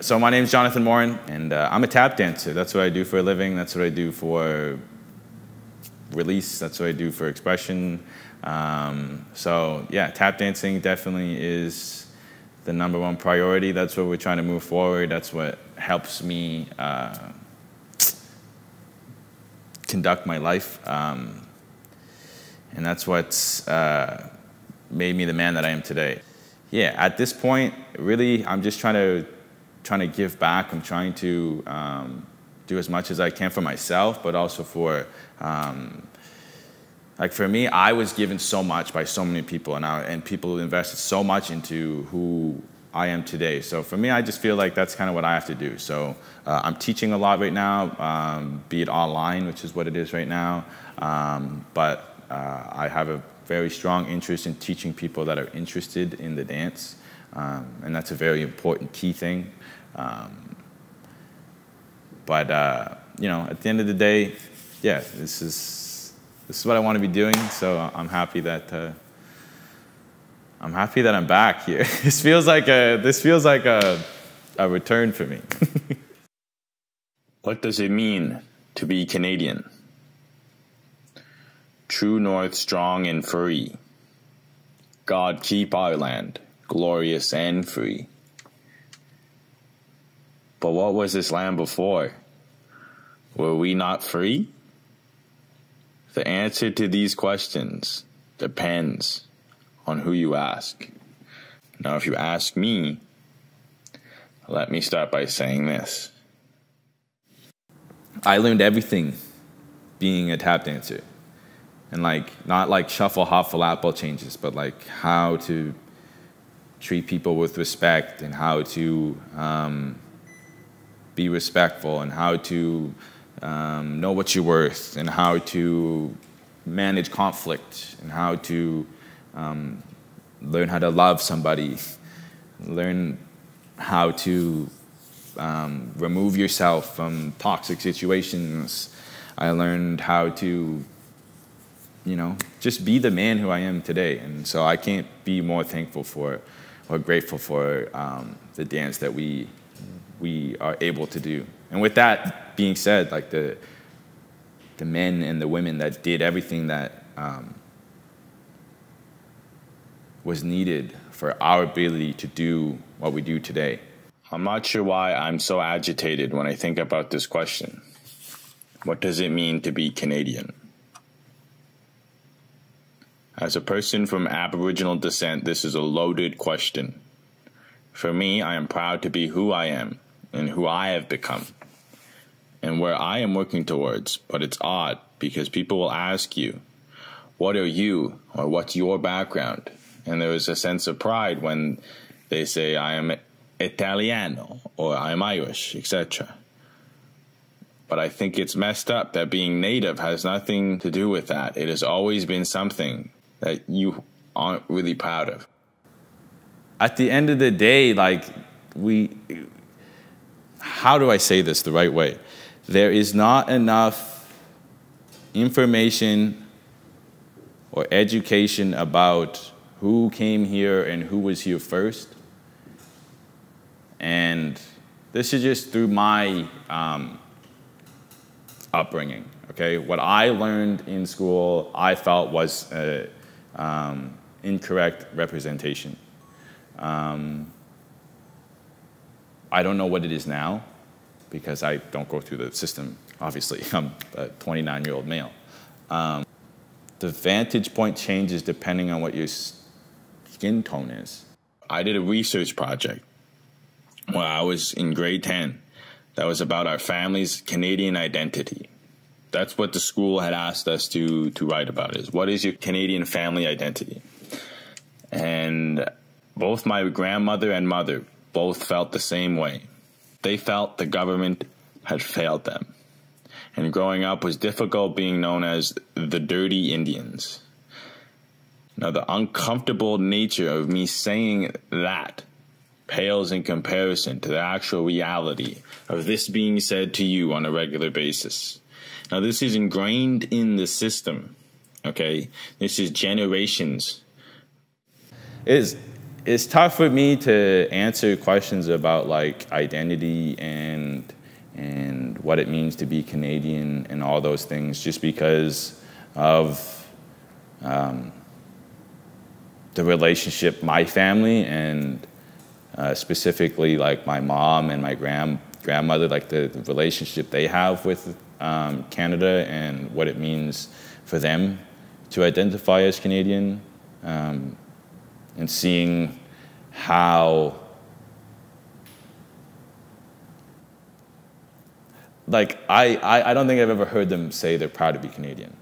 So my name is Johnathan Morin, and uh, I'm a tap dancer. That's what I do for a living. That's what I do for release. That's what I do for expression. Um, so yeah, tap dancing definitely is the number one priority. That's what we're trying to move forward. That's what helps me uh, conduct my life, um, and that's what's uh, made me the man that I am today. Yeah, at this point, really, I'm just trying to trying to give back. I'm trying to um, do as much as I can for myself, but also for um, like for me, I was given so much by so many people, and I, and people invested so much into who I am today. So for me, I just feel like that's kind of what I have to do. So uh, I'm teaching a lot right now, um, be it online, which is what it is right now. Um, but uh, I have a very strong interest in teaching people that are interested in the dance, um, and that's a very important key thing. Um, but uh, you know, at the end of the day, yeah, this is this is what I want to be doing. So I'm happy that uh, I'm happy that I'm back here. this feels like a this feels like a a return for me. what does it mean to be Canadian? True North strong and free. God keep our land glorious and free. But what was this land before? Were we not free? The answer to these questions depends on who you ask. Now, if you ask me, let me start by saying this. I learned everything being a tap dancer. And like, not like shuffle, hop, flap ball changes, but like how to treat people with respect and how to um, be respectful and how to um, know what you're worth and how to manage conflict and how to um, learn how to love somebody, learn how to um, remove yourself from toxic situations. I learned how to, you know, just be the man who I am today. And so I can't be more thankful for or grateful for um, the dance that we we are able to do. And with that being said, like the the men and the women that did everything that um, was needed for our ability to do what we do today. I'm not sure why I'm so agitated when I think about this question. What does it mean to be Canadian? As a person from Aboriginal descent, this is a loaded question. For me, I am proud to be who I am and who I have become and where I am working towards, but it's odd because people will ask you, What are you? or What's your background? And there is a sense of pride when they say, I am Italiano or I'm Irish, etc. But I think it's messed up that being native has nothing to do with that. It has always been something that you aren't really proud of. At the end of the day, like, we, how do I say this the right way? There is not enough information or education about who came here and who was here first. And this is just through my um, upbringing, okay? What I learned in school, I felt was a, um, incorrect representation. Um, I don't know what it is now because I don't go through the system, obviously. I'm a 29 year old male. Um, the vantage point changes depending on what your skin tone is. I did a research project when I was in grade 10 that was about our family's Canadian identity. That's what the school had asked us to, to write about is what is your Canadian family identity? And both my grandmother and mother both felt the same way. They felt the government had failed them. And growing up was difficult being known as the dirty Indians. Now, the uncomfortable nature of me saying that pales in comparison to the actual reality of this being said to you on a regular basis. Now, this is ingrained in the system, okay? This is generations. It is it's tough for me to answer questions about like identity and and what it means to be Canadian and all those things, just because of um, the relationship my family and uh, specifically like my mom and my grand grandmother, like the, the relationship they have with um, Canada and what it means for them to identify as Canadian, um, and seeing how like I, I, I don't think I've ever heard them say they're proud to be Canadian.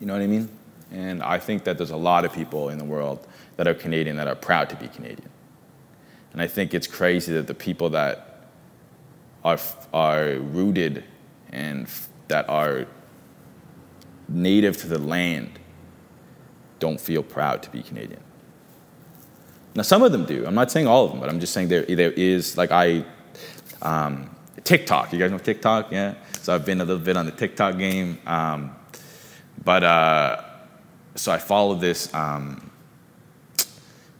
You know what I mean? And I think that there's a lot of people in the world that are Canadian that are proud to be Canadian. And I think it's crazy that the people that are, are rooted and that are native to the land don't feel proud to be Canadian. Now, some of them do. I'm not saying all of them, but I'm just saying there, there is, like, I, um, TikTok. You guys know TikTok? Yeah. So I've been a little bit on the TikTok game. Um, but, uh, so I follow this, um,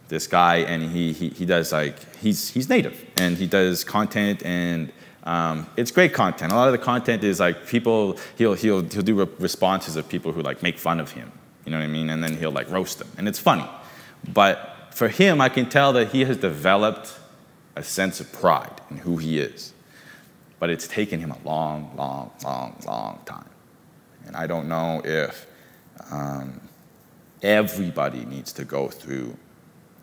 this guy, and he, he, he does, like, he's, he's native, and he does content, and um, it's great content. A lot of the content is like people, he'll, he'll, he'll do re- responses of people who like make fun of him, you know what I mean? And then he'll like roast them, and it's funny. But for him, I can tell that he has developed a sense of pride in who he is. But it's taken him a long, long, long, long time. And I don't know if um, everybody needs to go through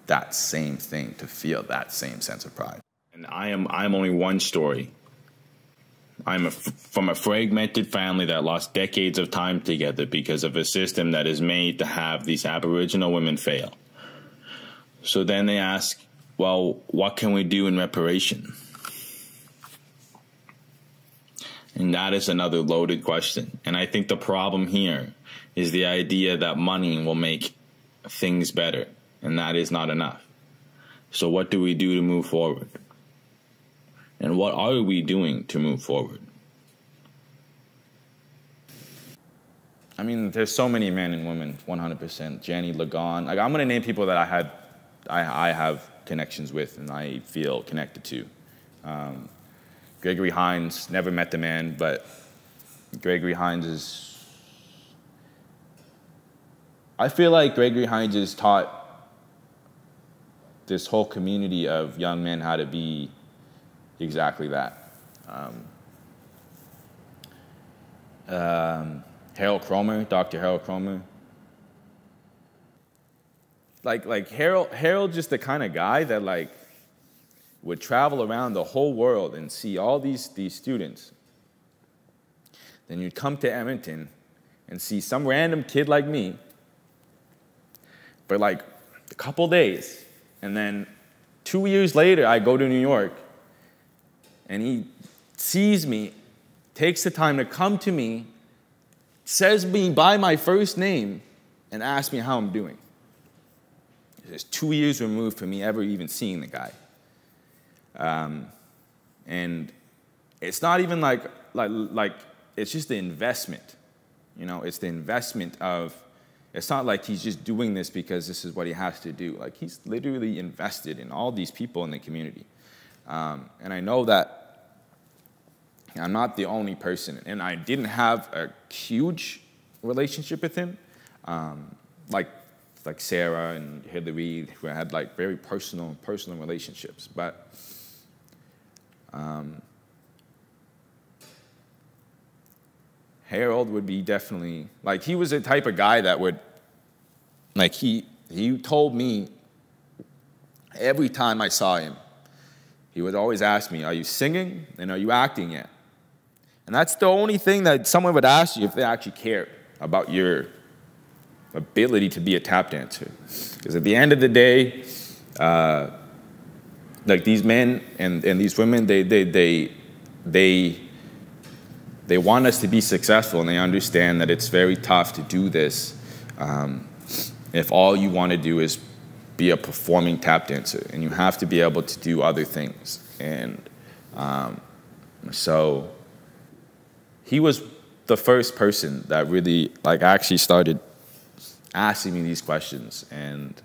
that same thing to feel that same sense of pride. And I am I'm only one story I'm from a fragmented family that lost decades of time together because of a system that is made to have these Aboriginal women fail. So then they ask, well, what can we do in reparation? And that is another loaded question. And I think the problem here is the idea that money will make things better, and that is not enough. So, what do we do to move forward? And what are we doing to move forward? I mean, there's so many men and women, 100%. Jenny Lagon. Like, I'm gonna name people that I had, I, I have connections with and I feel connected to. Um, Gregory Hines, never met the man, but Gregory Hines is. I feel like Gregory Hines has taught this whole community of young men how to be exactly that. Um, um, Harold Cromer, Dr. Harold Cromer. Like, like Harold, Harold just the kind of guy that like would travel around the whole world and see all these, these students. Then you'd come to Edmonton and see some random kid like me for like a couple days. And then two years later, I go to New York and he sees me, takes the time to come to me, says me by my first name, and asks me how I'm doing. It's two years removed from me ever even seeing the guy. Um, and it's not even like, like, like, it's just the investment. You know, it's the investment of, it's not like he's just doing this because this is what he has to do. Like, he's literally invested in all these people in the community. Um, and I know that I'm not the only person, and I didn't have a huge relationship with him, um, like like Sarah and Hillary, who had like very personal personal relationships. But um, Harold would be definitely like he was the type of guy that would like he he told me every time I saw him, he would always ask me, "Are you singing and are you acting yet?" And that's the only thing that someone would ask you if they actually care about your ability to be a tap dancer. Because at the end of the day, uh, like these men and, and these women, they, they, they, they, they want us to be successful and they understand that it's very tough to do this um, if all you want to do is be a performing tap dancer and you have to be able to do other things. And um, so he was the first person that really like actually started asking me these questions and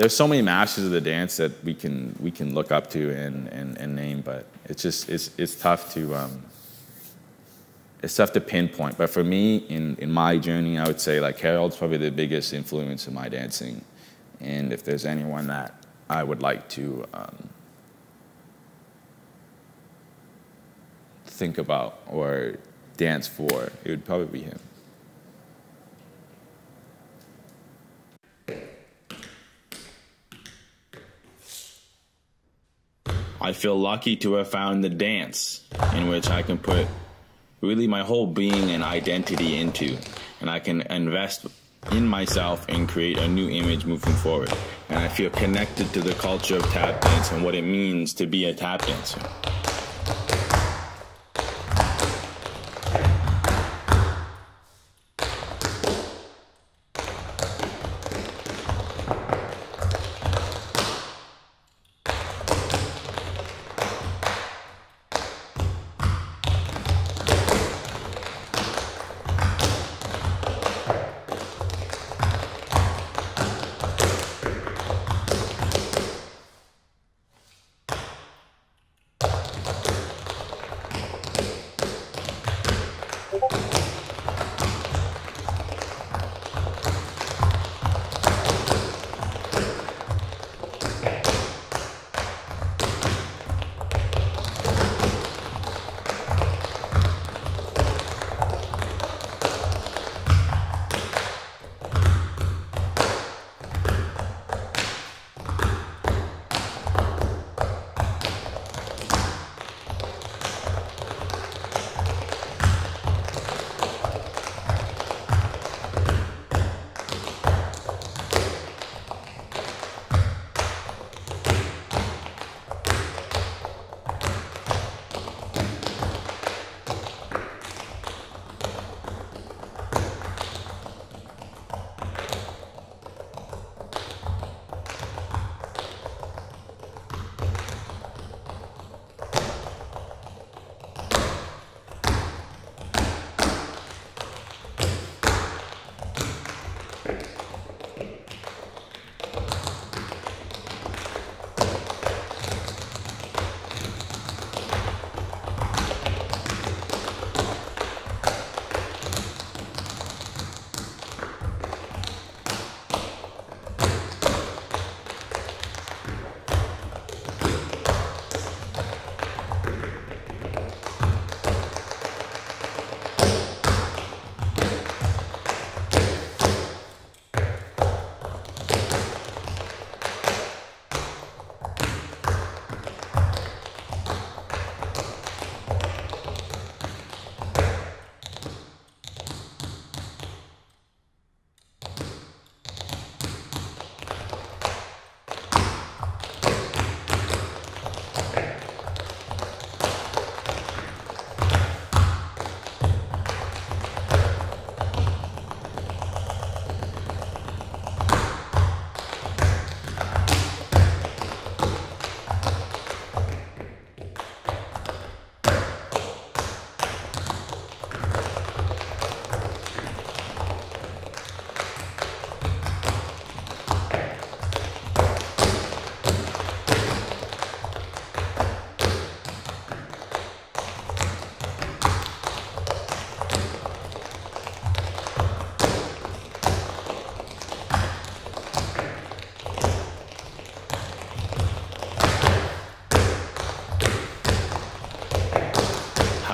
there's so many masters of the dance that we can we can look up to and, and, and name, but it's just it's it's tough to um, it's tough to pinpoint. But for me, in in my journey, I would say like Harold's probably the biggest influence in my dancing, and if there's anyone that I would like to um, think about or dance for, it would probably be him. I feel lucky to have found the dance in which I can put really my whole being and identity into, and I can invest in myself and create a new image moving forward. And I feel connected to the culture of tap dance and what it means to be a tap dancer.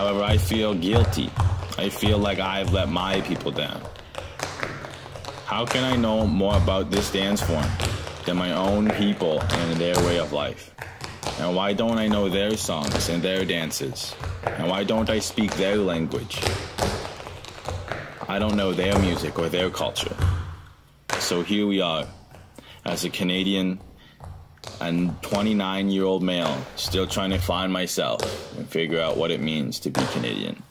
However, I feel guilty. I feel like I've let my people down. How can I know more about this dance form than my own people and their way of life? And why don't I know their songs and their dances? And why don't I speak their language? I don't know their music or their culture. So here we are, as a Canadian and 29 year old male, still trying to find myself and figure out what it means to be Canadian.